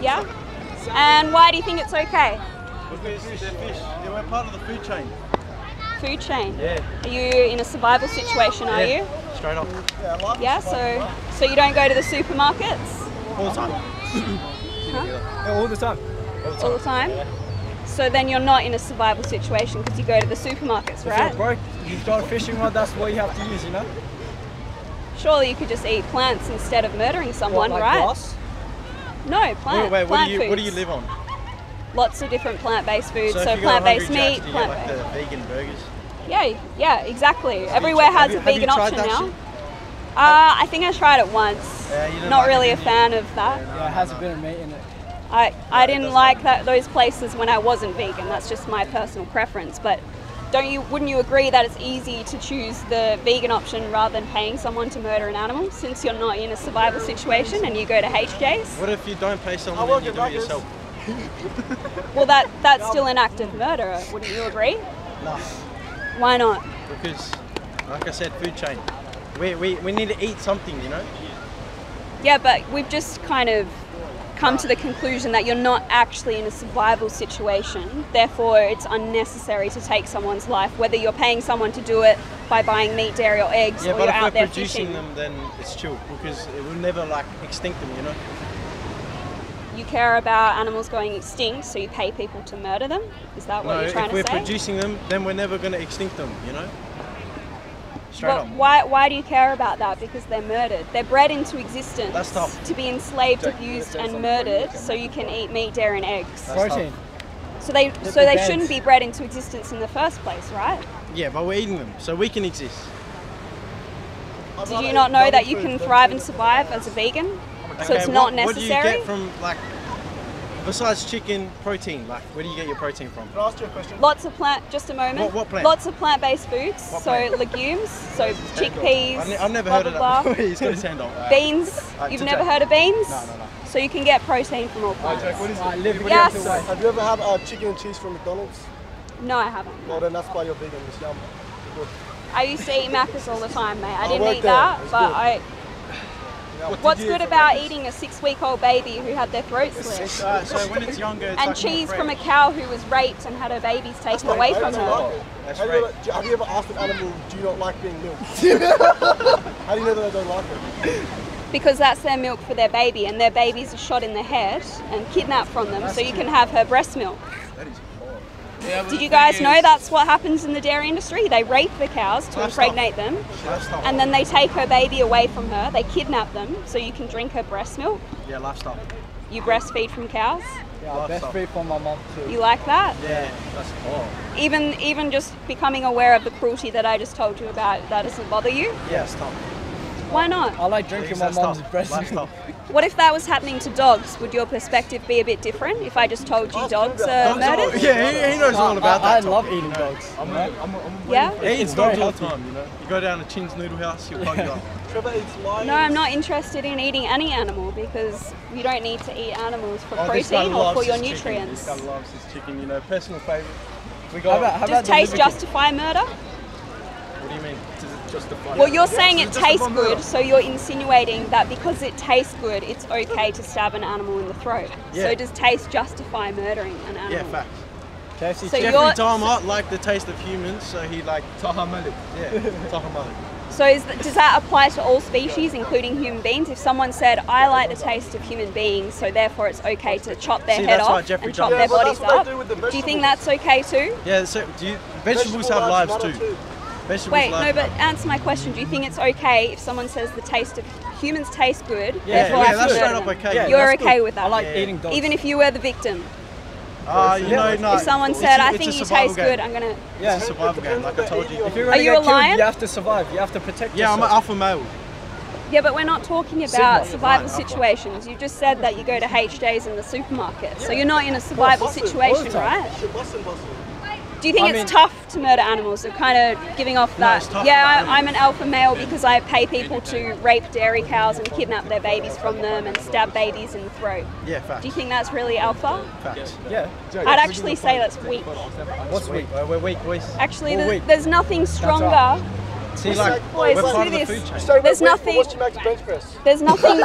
Yeah? And why do you think it's okay? Because they're fish. Yeah, we're part of the food chain. Food chain. Yeah. Are you in a survival situation, are you? Straight up. Yeah, so so you don't go to the supermarkets All the time. Huh? all the time. all the time? Yeah. So then you're not in a survival situation because you go to the supermarkets, If you're right? broke, you've got a fishing rod, that's what you have to use, you know? Surely you could just eat plants instead of murdering someone, What, like right? grass? No, plant, wait, what plant do you what do you live on? Lots of different plant-based foods. if So, plant-based Hungry Jack's, meat, do you plant-based. like the vegan burgers. Yeah, yeah, exactly. Everywhere have has you- a vegan option now. shit? Uh, I think I tried it once. Yeah, didn't Not like it, really a fan of that. Yeah, it has a bit of meat in it. I, I didn't like that those places when I wasn't vegan. That's just my personal preference. But don't you wouldn't you agree that it's easy to choose the vegan option rather than paying someone to murder an animal since you're not in a survival situation and you go to HJ's? What if you don't pay someone and you do it yourself? Well, that that's still an act of murder. Wouldn't you agree? No. Why not? Because, like I said, food chain. We, we, we need to eat something, you know? Yeah, but we've just kind of come to the conclusion that you're not actually in a survival situation. Therefore, it's unnecessary to take someone's life, whether you're paying someone to do it by buying meat, dairy, or eggs, Yeah, or but you're if out we're there producing them, then it's chill because it will never like extinct them, you know? You care about animals going extinct, so you pay people to murder them. Is that what no, you're trying to say? if we're producing them, then we're never going to extinct them, you know? Straight But up. why, why do you care about that? Because they're murdered. They're bred into existence That's tough. to be enslaved, abused, and murdered, so you can eat meat, dairy, and eggs. That's Protein. So they, They're so they bred. shouldn't be bred into existence in the first place, right? Yeah, but we're eating them, so we can exist. Did you not know that you can thrive and survive as a vegan? So it's Okay, not what, What do you necessary. get from, like, besides chicken, protein? Like, where do you get your protein from? Can I ask you a question? Lots of plant. Just a moment. What- what plant? Lots of plant-based foods. What so plant? legumes. So chickpeas. I've, ne- I've never blah, heard of blah, that He's got his hand up. Beans. Alright, You've never check. heard of beans? No, no, no. So you can get protein from all plants. Jack, what is it? live Yes. in the Have you ever had uh, chicken and cheese from McDonald's? No, I haven't. Well, then that's why you're vegan. It's yum. Good. I used to eat Maccas all the time, mate. I I didn't worked eat there. that, It's but good. I. Yeah, What's good you- about eating a six-week-old baby who had their throat slit? Uh, so when it's younger, it's And like cheese from a cow who was raped and had her babies taken not away from her. like have, right. you ever, have you ever asked an animal, do you not like being milked? How do you know that they don't like it? because that's their milk for their baby, and their babies are shot in the head and kidnapped from them, so you can have her breast milk. Yeah, Did you guys thing know is- that's what happens in the dairy industry? They rape the cows to Livestock. impregnate them, Livestock. and then they take her baby away from her. They kidnap them so you can drink her breast milk. Yeah, livestock. You breastfeed from cows. Yeah, I Livestock. breastfeed from my mom too. You like that? Yeah, that's oh. Even even just becoming aware of the cruelty that I just told you about, that doesn't bother you? Yeah, it's tough. Why not? I like drinking my mom's breast milk. Tough. What if that was happening to dogs? Would your perspective be a bit different if I just told you dogs are Dogs are- murdered? yeah, he, he knows all about I, I that. love topic, eating you know. dogs. I'm, you know? I'm, I'm, Yeah? He eats dogs all the time, you know. You go down to Chin's Noodle House, he'll plug you up. Trevor eats lions. No, I'm not interested in eating any animal because you don't need to eat animals for Oh, protein or for your his chicken. nutrients. This guy loves his chicken, you know. Personal favourite. We How got. about, how Does about taste justify murder? what do you mean? Justify. Well, you're saying it tastes good, so you're insinuating that because it tastes good, it's okay to stab an animal in the throat. Yeah. So does taste justify murdering an animal? Yeah, fact. KFC So chicken. you're- Jeffrey Dahmer liked the taste of humans, so he like Taha Malik. Yeah, Taha Malik. So is th- does that apply to all species, including human beings? If someone said, "I like the taste of human beings, so therefore it's okay to chop their See, head off Jeffrey and chop Dahmer- their bodies up," do the do you think that's okay too? Yeah, so do you, vegetables Vegetable have lives matter too. Vegetables Wait, live no, but matter. answer my question. Do you think it's okay if someone says the taste of humans taste good? Yeah, therefore yeah, I that's murder straight up okay. Yeah, You're okay good. with that? I like Yeah. eating dogs. Even if you were the victim. Ah, you know, no. if someone it's said, a- "I it's think you taste game. good," I'm gonna. yeah. It's a survival game, like I told you. If you're Are gonna you a killed, lion? you have to survive. You have to protect Yeah, I'm an alpha male. Yeah, but we're not talking Sigma. about survival Right, alpha. situations. You just said that you go to HJs in the supermarket, so you're not in a survival busting, all the situation, time. right? Shit, busting, busting. Do you think I it's mean- tough to murder animals? They're kind of giving off that. it's tough yeah, I, I'm an alpha male because I pay people to rape dairy cows and kidnap their babies from them and stab babies in the throat. Yeah, fact. Do you think that's really alpha? Fact. Yeah. I'd actually say that's weak. What's weak? We're, we're weak, boys. Actually, Well, there- weak. there's nothing stronger. See, like, Boys, we're part do of the this. food There's nothing- What's your max bench press? There's nothing.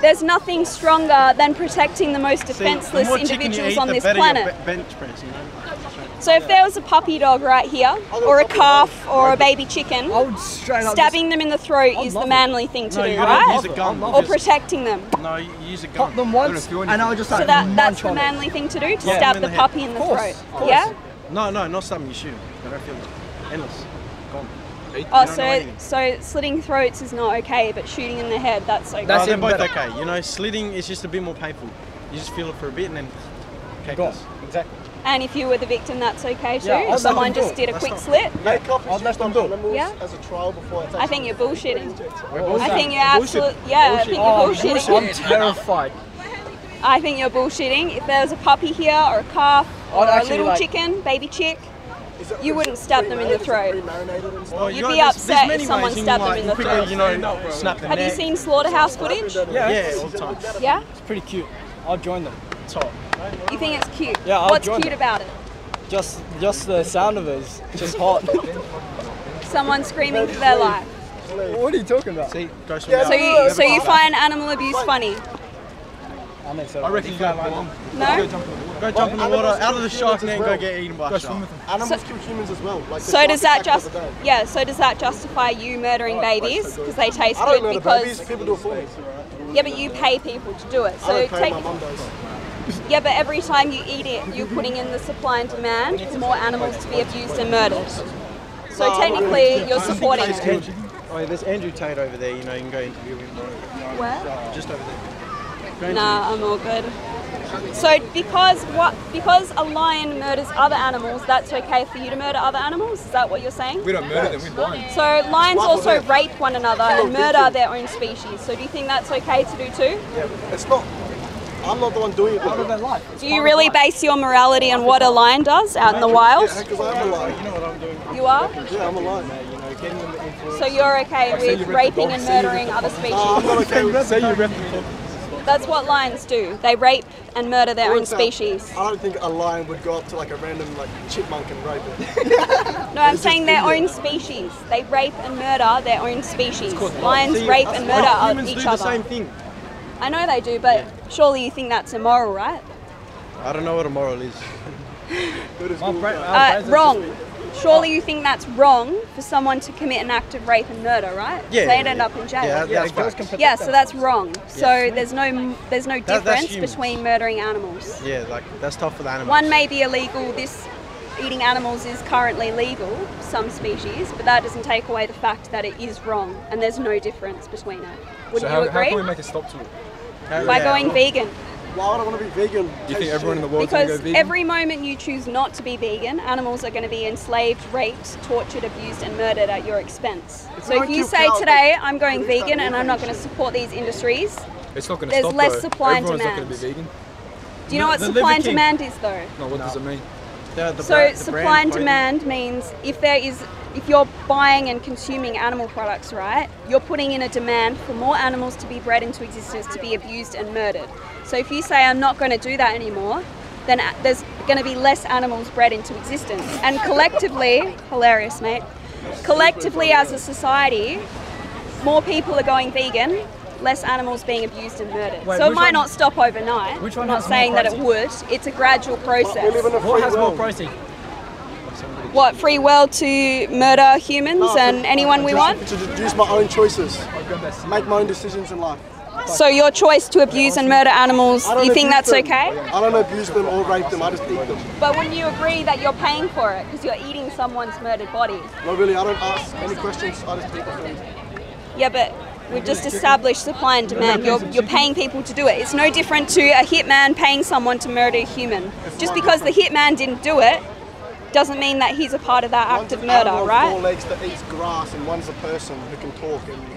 there's nothing stronger than protecting the most See, defenseless the more chicken you individuals eat, on the this better planet. Your bench press, you know. So if there was a puppy dog right here, or a calf, or a baby chicken, I would straight up stabbing them in the throat I'd is the love it. manly thing to No, do, right? use a gun. Or protecting them. No, you use a just gun. pop them once, and I would just like So that that's the on it. manly thing to do, to Yeah. stab the the puppy in the course, throat. course. Yeah. No, no, not something you shoot. I don't feel it. Endless. Gone. Oh, You so so slitting throats is not okay, but shooting in the head that's okay. That's they're both better. okay. You know, slitting is just a bit more painful. You just feel it for a bit and then Gone. cactus. Exactly. And if you were the victim, that's okay too. Yeah, if someone them just did a That's quick not- slit. Make copies I'd let used them on do Yeah. as a trial before it's I think you're bullshitting. Bullshit. I think you're absolutely yeah. I think you're Oh, bullshitting. I'm terrified. I think you're bullshitting. If there was a puppy here or a calf I'd or a little like- chicken, baby chick, it- you wouldn't stab them in the pre-marinated? Is it throat. pre-marinated and stuff? Well, You'd you be upset if someone stabbed can, them in the quickly, throat. You know, snap the have you seen slaughterhouse footage? Yeah, Yeah, all the time. Yeah. it's pretty cute. I'll join them. Top. You think it's cute? Yeah, I'll What's join cute them. about it? Just, just the sound of it is just hot. Someone screaming for their life. what are you talking about? See, goes from Yeah, So you so you find animal abuse funny? I, mean, so I reckon you go along. No. Go jump in the water, out of the shark net and go get eaten by a shark. Animals kill humans as well. Like the So does that just the other day. yeah? So does that justify you murdering babies because they taste I don't good know because babies. People do it for me. yeah, but you pay people to do it. I So don't pay take my mum does. Yeah, but every time you eat it, you're putting in the supply and demand for more animals to be abused and murdered. So oh, technically, you're supporting it. Oh, yeah, there's Andrew Tate over there. You know, you can go interview him. Where? Just over there. Go Nah, I'm all good. So because what? Because a lion murders other animals, that's okay for you to murder other animals? Is that what you're saying? We don't murder them, we blind. So lions Why also rape one another and murder their own species. So do you think that's okay to do too? Yeah, It's not. I'm not the one doing it. part of their life. It's Do you really base your morality on what a lion does out in the wild? Yeah, because I'm a lion. You know what I'm doing? You are? Yeah, I'm a lion. You know, getting them the influence. So you're okay with raping and murdering other Uh, I'm species? not okay with Say you rep the That's what lions do. They rape and murder their own species. I don't think a lion would go up to like a random like chipmunk and rape it. No, I'm It's saying their idiot. own species. They rape and murder their own species. Lions See, rape and why murder o- humans each do the other. same thing. I know they do, but surely you think that's immoral, right? I don't know what a moral is. Good as My gold, bra- yeah. our Uh, wrong. Surely you think that's wrong for someone to commit an act of rape and murder, right? Yeah, They'd yeah, end yeah. up in jail. Yeah, Yeah, that's girls facts. Yeah, so that's wrong. So there's no there's no difference humans. between murdering animals. Yeah, like that's tough for the animals. One may be illegal. This eating animals is currently legal, some species, but that doesn't take away the fact that it is wrong, and there's no difference between it. Wouldn't So you how, how agree? can we make a stop to it? By yeah, going well, vegan. Why would I want to be vegan? Do you think everyone in the shit. world's going to Because go vegan? every moment you choose not to be vegan, animals are going to be enslaved, raped, tortured, abused, and murdered at your expense. If So if you say cows, today, I'm going vegan that and I'm not going to support these industries, It's not going to there's stop less though. supply and Everyone's not going to demand. be vegan. do you know what The supply and demand is though? No, what does it mean? The- the So bra- the supply brand and demand means if there is if you're buying and consuming animal products, right, you're putting in a demand for more animals to be bred into existence to be abused and murdered. So if you say I'm not going to do that anymore, then uh, there's going to be less animals bred into existence. And collectively, hilarious, mate. Collectively as a society, more people are going vegan, less animals being abused and murdered. Wait, so it might one- not stop overnight. which I'm not has more saying that it would. It's a gradual process. We live in a free What has more world. protein? What free will to murder humans No, and to- anyone we to- want? To use my own choices, make my own decisions in life. So your choice to abuse and murder animals, don't you think that's them. okay? I don't abuse them or rape them. I just eat them. But wouldn't you agree that you're paying for it because you're eating someone's murdered body? No, really, I don't ask any questions. I just eat them. Yeah, but we've just established supply and demand. You're, you're paying people to do it. It's no different to a hitman paying someone to murder a human. Just because the hitman didn't do it doesn't mean that he's a part of that act One's of murder, with Four right? legs that eats grass, and one's a person who can talk and.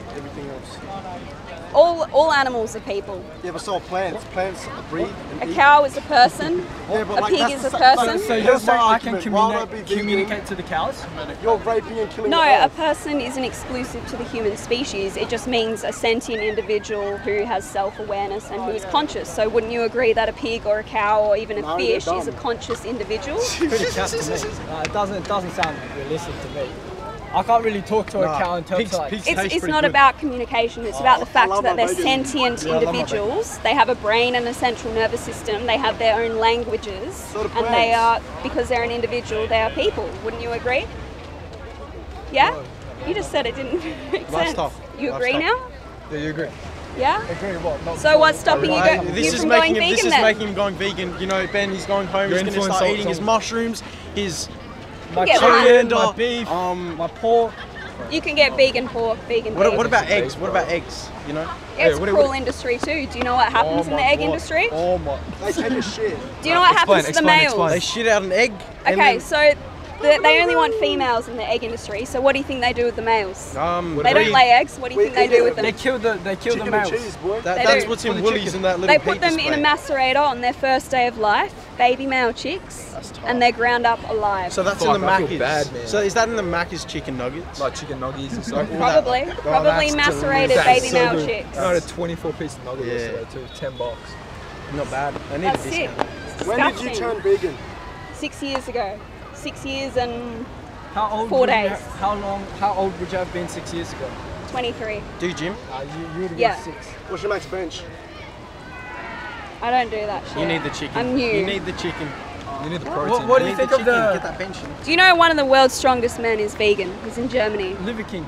All, all animals are people. Yeah, but so are plants. Plants breathe and A eat. cow is a person. Yeah, but a like, pig is a person. like, So you're here's saying I can argument. Why would be communicate, communicate to the cows? You're raping and killing No, a person isn't exclusive to the human species. It just means a sentient individual who has self-awareness and who is conscious. So wouldn't you agree that a pig or a cow or even a No, fish is a conscious individual? Pretty tough to me. Uh, it doesn't, it doesn't sound realistic to me. I can't really talk to a Nah, cow and tell pigs- to like. pigs- It's, it's not good. about communication. It's oh, about the fact that they're bacon. sentient Yeah, I love my individuals. They have a brain and a central nervous system. They have their own languages, So do and they are because they're an individual. They are people. Wouldn't you agree? Yeah. You just said it didn't make Life's sense. tough. You agree tough. now? Yeah, you agree. Yeah. Agree what? Not So what's stopping you, Why- go, this you is from making going him, this vegan is then? making him going vegan. You know, Ben, he's going home. Your he's going to start eating his mushrooms, his my get chicken, coriander, my beef, um, my pork. You can get vegan pork, vegan What, beef. what about eggs? eggs, What about eggs? You know? it's Hey, what- cruel what- industry too. Do you know what happens Oh in the egg God. industry? Oh my. They take a shit. Do you know what Explain, happens to the males? explain. They shit out an egg. Okay, then, so the, they only want females in the egg industry. So what do you think they do with the males? um, They don't breed. lay eggs. What do you think they do it. with They kill the they kill Chicken the males. cheese, boy. That, They that's do. what's in the Woolies chicken. and that little They put pea them in a macerator on their first day of life, baby male chicks, That's and they're ground up alive. So that's Fuck, in the I feel Macca's. bad, man. So is that in the Macca's chicken nuggets? Like chicken nuggies and stuff. probably, Oh, probably that's macerated delicious. baby That's male good. chicks. I had a 24 piece nugget Yeah. yesterday too, 10 bucks. Not bad. I need That's a sick. discount. It's When did you disgusting. turn vegan? Six years ago. Six years and How old? Four would you days. ha- how long? How old would you have been six years ago? 23. Do Jim? Uh, you you would have Yeah. been six. What's your max bench? I don't do that shit. You need the chicken. I'm new. You need the chicken. You need the protein. what do you need think the of the- Get that pension. Do you know one of the world's strongest men is vegan? He's in Germany. Liver King.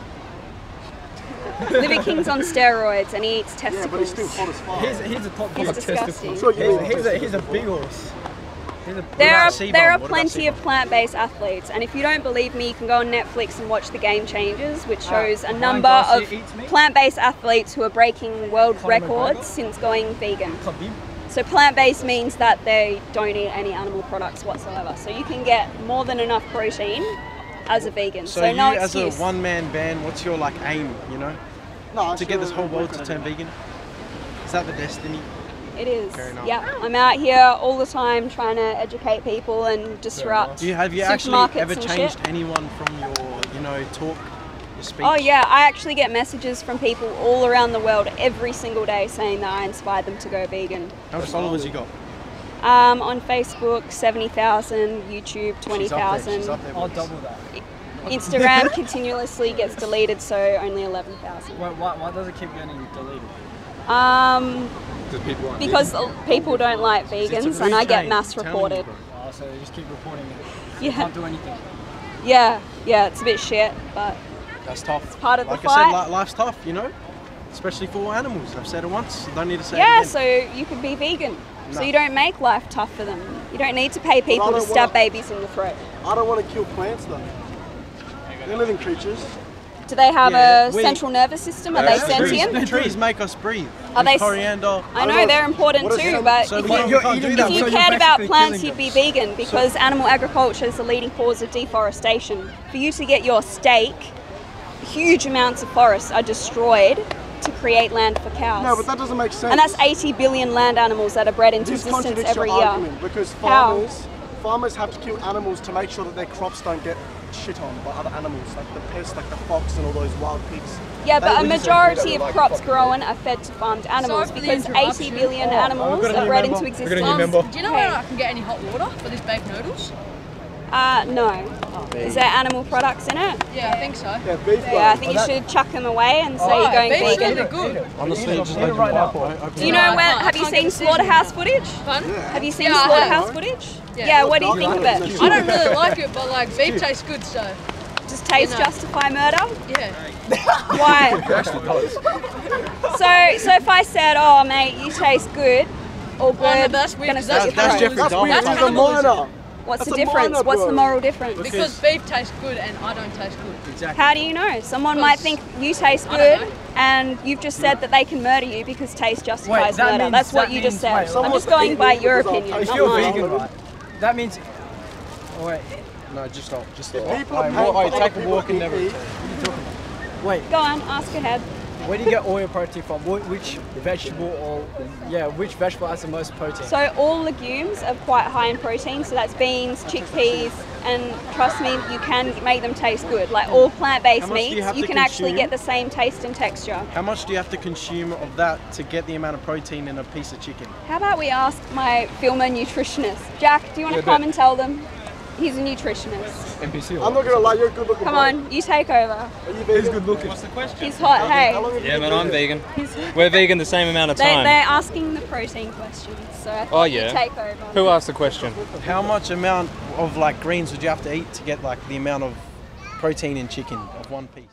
Liver King's on steroids and he eats testicles. Yeah, but he's testicles. still hot as fuck. He's he's a top He's dog. disgusting. He's, eat he's a he's a big horse. A There are there are plenty of plant-based athletes, and if you don't believe me, you can go on Netflix and watch The Game Changers, which Ah, shows a number of plant-based athletes who are breaking world Conor McGregor? records since going vegan. Khabib. So plant-based means that they don't eat any animal products whatsoever. So you can get more than enough protein as a vegan. So, So, you, no as a one-man band, what's your like aim? You know, No, to get this whole world to turn vegan. Is that the destiny? It is. Fair enough. Yeah, I'm out here all the time trying to educate people and disrupt. Do you have you actually ever changed shit. anyone from your you know talk, your speech? Oh yeah, I actually get messages from people all around the world every single day saying that I inspired them to go vegan. How many followers you got? Um, on Facebook, seventy thousand. YouTube, twenty She's up there, she's thousand. up there, I'll double that. Instagram continuously gets deleted, so only eleven thousand. Why, why, why does it keep getting deleted? Um, Because people aren't because people don't like vegans, and I get mass I'm you, reported. bro. Oh, so they just keep reporting it. Yeah. Can't do anything. Yeah, yeah, it's a bit shit, but That's tough. It's part of the fight. like I said, life's tough, you know, especially for animals. I've said it once. Don't need to say yeah, it again. Yeah, so you could be vegan. So you don't make life tough for them. You don't need to pay people to stab wanna- babies in the throat. I don't want to kill plants though. They're living creatures. Do they have Yeah, a we- central nervous system? Are they sentient? The trees make us breathe. Are they coriander? I I know they're important too, but So if you, can't, you're can't do eating that. them, if you so cared about plants, you'd be vegan because animal agriculture is the leading cause of deforestation. For you to get your steak, huge amounts of forests are destroyed to create land for cows. No, but that doesn't make sense. and that's 80 billion land animals that are bred into this existence every your year. argument because How? farmers farmers have to kill animals to make sure that their crops don't get shit on by other animals, like the pests, like the fox and all those wild pigs. Yeah, but a majority of like crops fucking grown are fed to farmed animals for because 80 interruption. billion Oh, animals we've got a are bred member. into We've got a existence. new member. Do you know where I can get any hot water for these baked noodles? Uh, no. Is there animal products in it? Yeah, I think so. Yeah, beef. Yeah, I think you should chuck them away and say Oh, you're going beef vegan. They're good. Honestly, Eat it just right like now. Do you know I where? Have you seen slaughterhouse footage? Fun? Have you seen Yeah, slaughterhouse footage? Yeah. Yeah. What do you think of it? I don't really like it, but like beef tastes good, so Does taste You know. justify murder? yeah. Why? Actually does. so, so if I said, "Oh, mate, you taste good," or good, Oh, no, but that's weird. gonna 'cause set That's, you that's free. Jeffrey That's Dahmer. weird. That's He's a cannibalism. minor. What's That's the difference? minor, What's the moral difference? Because beef tastes good and I don't taste good. Exactly. How do you know? Someone might think you taste good, and you've just said that they can murder you because taste justifies that murder. means- That's what that you just means- said. wait, I'm just going by your opinion, taste If you're mine. vegan, right? That means. Oh, wait, No, just stop. Just stop. People are Alright, paying well, alright, for take a walk and to never eat. return. wait. Go on, ask ahead. Where do you get all your protein from? Which vegetable or yeah, which vegetable has the most protein? So all legumes are quite high in protein. So that's beans, chickpeas, and trust me, you can make them taste good. Like all plant-based How much do you meats, you to can actually get the same taste and texture. How much do you have to consume of that to get the amount of protein in a piece of chicken? How about we ask my filmer nutritionist, Jack? Do you want to Yeah, come bet. and tell them? He's a nutritionist. NPC. I'm not gonna lie, you're a good looking Come boy. on, you take over. Are you vegan? He's good looking. What's the question? He's hot. Hey, How long have you Yeah, man, I'm vegan? vegan. We're vegan the same amount of they, time. they're asking the protein questions, so I thought Oh, you yeah. take over. Who asked the question? How much amount of like greens would you have to eat to get like the amount of protein in chicken of one piece?